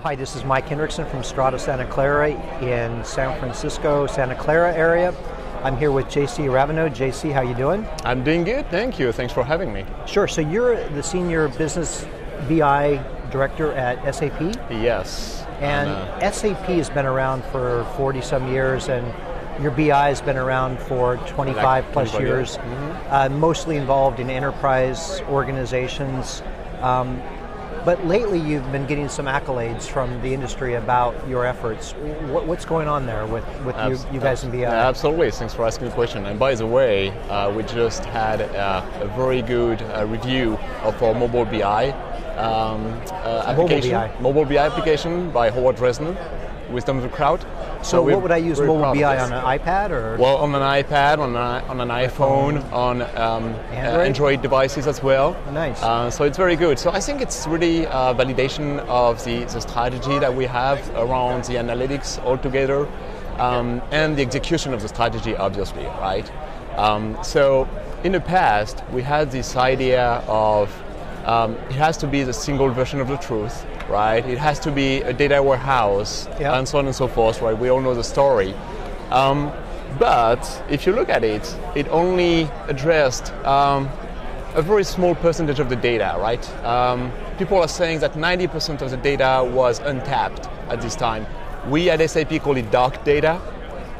Hi, this is Mike Hendrickson from Strata Santa Clara in San Francisco, Santa Clara area. I'm here with JC Raveneau. JC, how you doing? I'm doing good, thank you. Thanks for having me. Sure. So you're the senior business BI director at SAP? Yes. And uh, SAP has been around for 40 some years and your BI has been around for 25 like plus 25 years, years. Mm-hmm. Uh, mostly involved in enterprise organizations. Um, but lately, you've been getting some accolades from the industry about your efforts. What, what's going on there with, with Abs- you, you, guys in BI? Absolutely. Thanks for asking the question. And by the way, uh, we just had uh, a very good uh, review of our mobile BI um, uh, application. Mobile BI. Mobile BI application by Howard Dresner, Wisdom of the Crowd. So, so what would I use mobile BI on an iPad or? Well, on an iPad, on an, on an iPhone, on um, Android? Uh, Android? devices as well. Nice. Uh, so it's very good. So I think it's really a validation of the, the strategy that we have around the analytics altogether um, and the execution of the strategy, obviously, right? Um, so in the past, we had this idea of um, it has to be the single version of the truth, right? It has to be a data warehouse, and so on and so forth, right? We all know the story. Um, but if you look at it, it only addressed um, a very small percentage of the data, right? Um, people are saying that 90% of the data was untapped at this time. We at SAP call it dark data,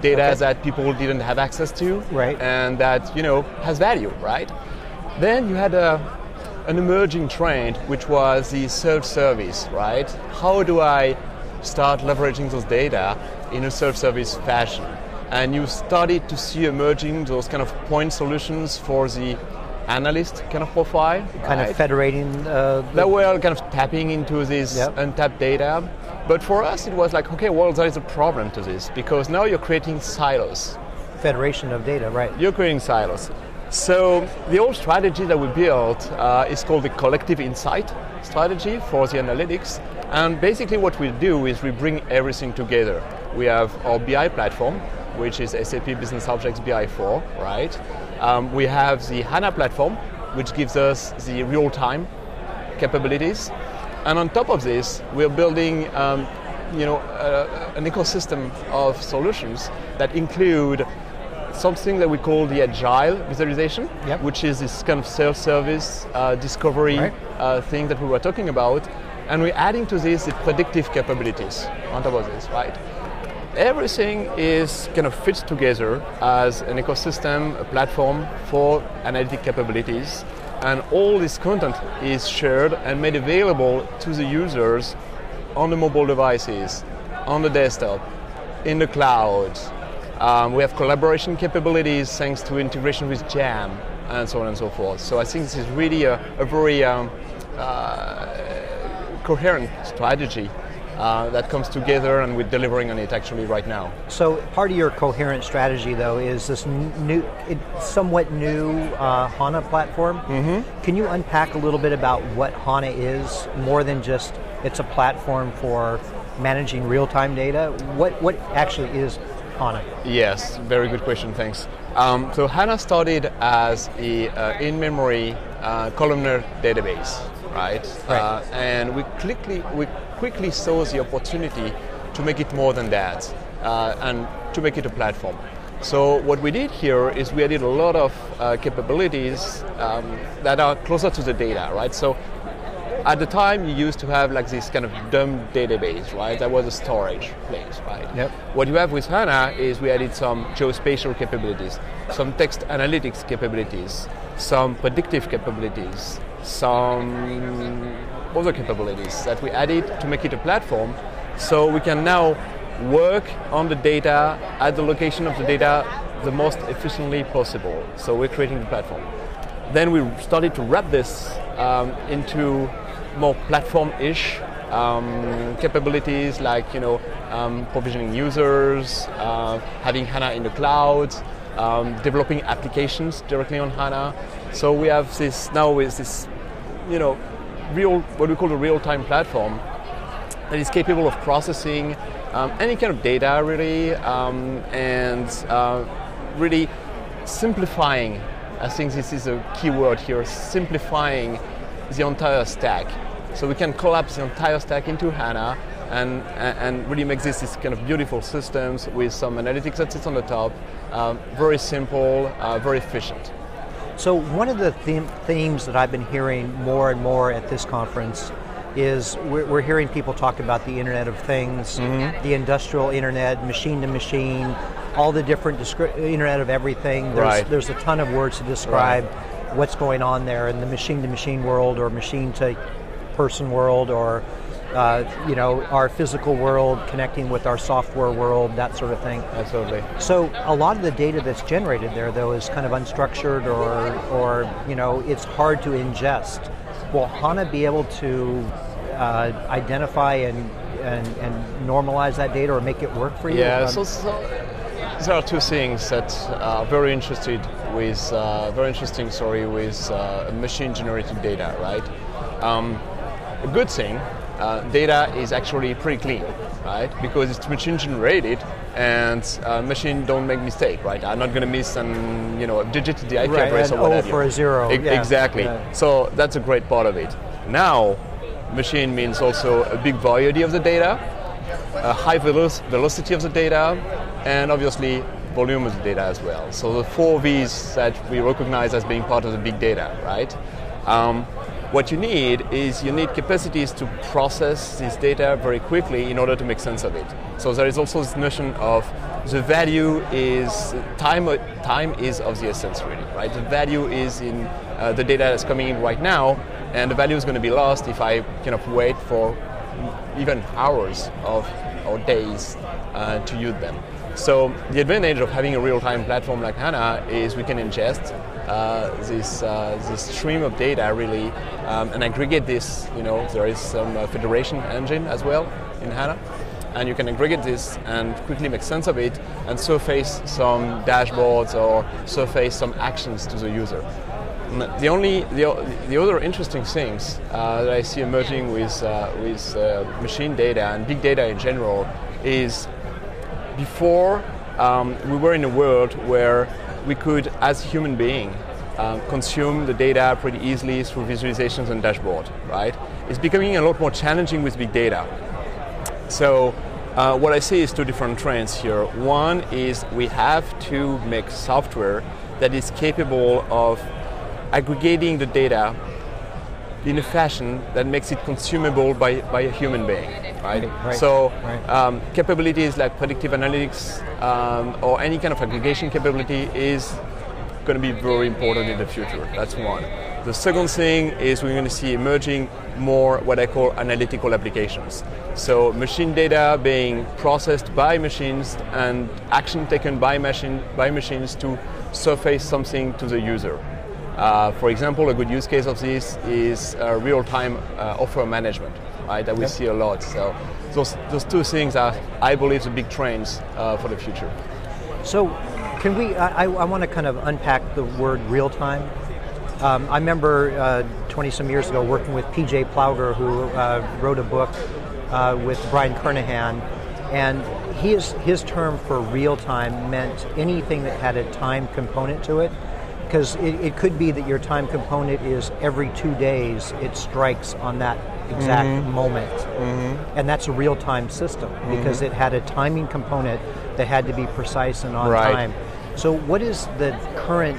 data okay. that people didn't have access to, right? And that you know has value, right? Then you had a an emerging trend, which was the self-service, right? How do I start leveraging those data in a self-service fashion? And you started to see emerging those kind of point solutions for the analyst kind of profile. Kind right? of federating. Uh, that were kind of tapping into this yep. untapped data. But for us, it was like, okay, well, there is a problem to this because now you're creating silos. Federation of data, right? You're creating silos. So the old strategy that we built uh, is called the collective insight strategy for the analytics. And basically what we do is we bring everything together. We have our BI platform, which is SAP Business Objects BI4, right? Um, we have the HANA platform, which gives us the real-time capabilities. And on top of this, we're building um, you know, uh, an ecosystem of solutions that include something that we call the agile visualization, yep. which is this kind of self-service uh, discovery right. uh, thing that we were talking about, and we're adding to this the predictive capabilities on top of this, right? Everything is kind of fits together as an ecosystem, a platform for analytic capabilities, and all this content is shared and made available to the users on the mobile devices, on the desktop, in the cloud, um, we have collaboration capabilities thanks to integration with Jam and so on and so forth. So I think this is really a, a very um, uh, coherent strategy uh, that comes together and we're delivering on it actually right now. So part of your coherent strategy though is this new, somewhat new uh, HANA platform. Mm-hmm. Can you unpack a little bit about what HANA is more than just it's a platform for managing real-time data? What, what actually is HANA? Yes, very good question, thanks. Um, so HANA started as a uh, in-memory uh, columnar database, right? right. Uh, and we quickly, we quickly saw the opportunity to make it more than that uh, and to make it a platform. So what we did here is we added a lot of uh, capabilities um, that are closer to the data, right? So at the time, you used to have like this kind of dumb database, right? That was a storage place, right? Yep. What you have with HANA is we added some geospatial capabilities, some text analytics capabilities, some predictive capabilities, some other capabilities that we added to make it a platform so we can now work on the data at the location of the data the most efficiently possible. So we're creating the platform. Then we started to wrap this um, into more platform-ish um, capabilities like you know um, provisioning users, uh, having HANA in the cloud, um, developing applications directly on HANA. So we have this now is this you know real what we call a real-time platform that is capable of processing um, any kind of data really um, and uh, really simplifying. I think this is a key word here: simplifying the entire stack So we can collapse the entire stack into HANA and, and really make this, this kind of beautiful systems with some analytics that sits on the top, um, very simple, uh, very efficient. So one of the theme, themes that I've been hearing more and more at this conference is we're, we're hearing people talk about the Internet of Things, mm-hmm. the industrial Internet, machine to machine, all the different descri- Internet of everything. There's, right. there's a ton of words to describe right. what's going on there in the machine to machine world or machine to person world or uh, you know, our physical world connecting with our software world, that sort of thing. Absolutely. So a lot of the data that's generated there, though, is kind of unstructured, or, or you know, it's hard to ingest. Will HANA be able to uh, identify and, and, and normalize that data, or make it work for you? Yeah. Um, so, so there are two things that are very interested with, uh, very interesting story with uh, machine-generated data, right? Um, a good thing uh, data is actually pretty clean, right? Because it's machine generated and uh, machine don't make mistake, right? I'm not going to miss an you know digit the IP right, address or what for a zero. E- yeah. Exactly. Yeah. So that's a great part of it. Now, machine means also a big variety of the data, a high velo- velocity of the data, and obviously volume of the data as well. So the four V's that we recognize as being part of the big data, right? Um, what you need is you need capacities to process this data very quickly in order to make sense of it. So there is also this notion of the value is time. Time is of the essence, really, right? The value is in uh, the data that's coming in right now, and the value is going to be lost if I of wait for even hours of or days uh, to use them. So the advantage of having a real-time platform like HANA is we can ingest this uh, this stream of data really um, and aggregate this. You know, there is some uh, federation engine as well in HANA, and you can aggregate this and quickly make sense of it and surface some dashboards or surface some actions to the user. The only the, the other interesting things uh, that I see emerging with uh, with uh, machine data and big data in general is before um, we were in a world where we could, as human being, um, consume the data pretty easily through visualizations and dashboard, right? It's becoming a lot more challenging with big data. So uh, what I see is two different trends here. One is we have to make software that is capable of aggregating the data in a fashion that makes it consumable by, by a human being. Right? right. So right. Um, capabilities like predictive analytics um, or any kind of aggregation capability is going to be very important in the future. That's one. The second thing is we're going to see emerging more what I call analytical applications. So machine data being processed by machines and action taken by machine by machines to surface something to the user. Uh, for example, a good use case of this is uh, real-time uh, offer management, right? That we yep. see a lot. So those those two things are, I believe, the big trends uh, for the future. So, can we? I, I want to kind of unpack the word real-time. Um, I remember uh, 20 some years ago working with PJ Plauger, who uh, wrote a book with Brian Kernighan, and his his term for real-time meant anything that had a time component to it because it, it, could be that your time component is every two days it strikes on that exact mm-hmm. moment mm-hmm. and that's a real-time system because mm-hmm. it had a timing component that had to be precise and on right. time so what is the current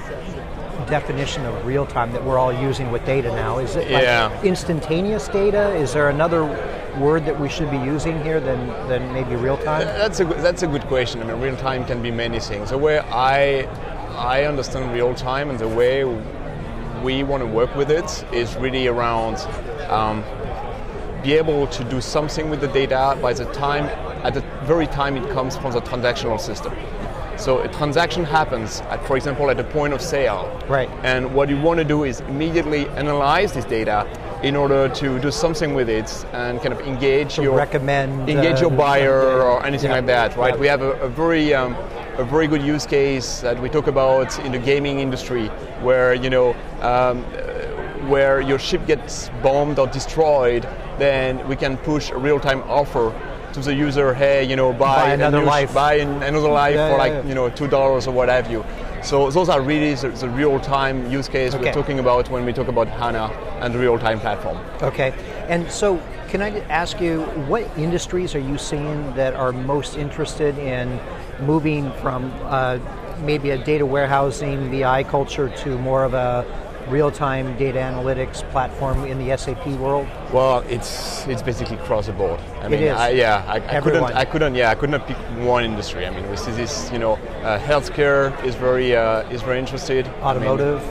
definition of real time that we're all using with data now is it like yeah. instantaneous data is there another word that we should be using here than, than maybe real time that's a that's a good question i mean real time can be many things the way i I understand real time and the way we want to work with it is really around um, be able to do something with the data by the time at the very time it comes from the transactional system. So a transaction happens at, for example, at the point of sale. Right. And what you want to do is immediately analyze this data in order to do something with it and kind of engage your recommend engage uh, your buyer or anything yeah. like that. Right. Yeah. We have a, a very um, a very good use case that we talk about in the gaming industry, where you know, um, where your ship gets bombed or destroyed, then we can push a real-time offer to the user, hey, you know, buy, Buy another new, life. buy an- another life Yeah, for yeah, like yeah. you know two dollars or what have you. So those are really the, the real-time use case Okay. we're talking about when we talk about HANA and the real-time platform. Okay. And so, can I ask you, what industries are you seeing that are most interested in moving from uh, maybe a data warehousing, BI culture to more of a real-time data analytics platform in the SAP world? Well, it's it's basically across the board. I It mean, is. I, yeah, I, I couldn't, I couldn't, yeah, I could not pick one industry. I mean, we see this, you know, uh, healthcare is very uh, is very interested. I mean, Automotive,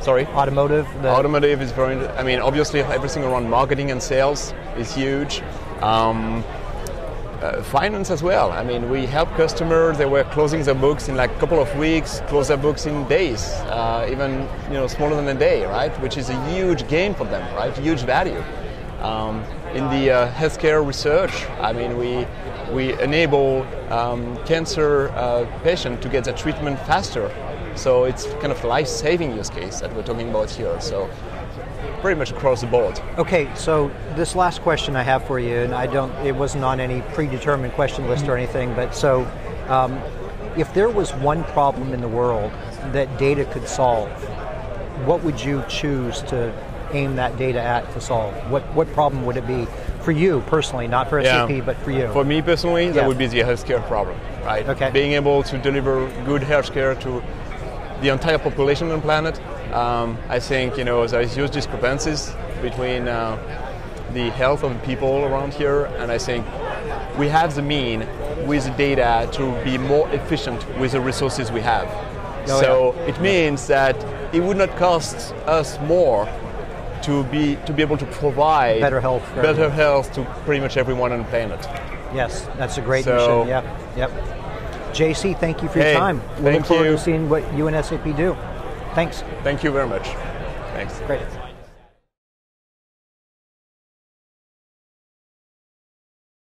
sorry. automotive. The, Automotive is very. I mean, obviously, everything around marketing and sales is huge. Um, uh, finance as well. I mean, we help customers. They were closing their books in like a couple of weeks, close their books in days, uh, even you know smaller than a day, right? Which is a huge gain for them, right? Huge value. Um, in the uh, healthcare research, I mean, we we enable um, cancer uh, patient to get the treatment faster. So it's kind of life-saving use case that we're talking about here. So pretty much across the board. Okay, so this last question I have for you, and I don't, it wasn't on any predetermined question list or anything, but so um, if there was one problem in the world that data could solve, what would you choose to aim that data at to solve? What, what problem would it be for you personally, not for Yeah. SAP, but for you? For me personally, Yeah. that would be the healthcare problem, right? Okay. Being able to deliver good healthcare to the entire population on the planet. Um, I think you know there is huge discrepancies between uh, the health of the people around here, and I think we have the mean with the data to be more efficient with the resources we have. Oh, so it means that it would not cost us more to be to be able to provide Better health better everyone. health to pretty much everyone on the planet. yes, that's a great So- mission. Yep, yep. JC, thank you for Hey, your time. We thank look forward you. to seeing what you and SAP do. Thanks. Thank you very much. Thanks. Great.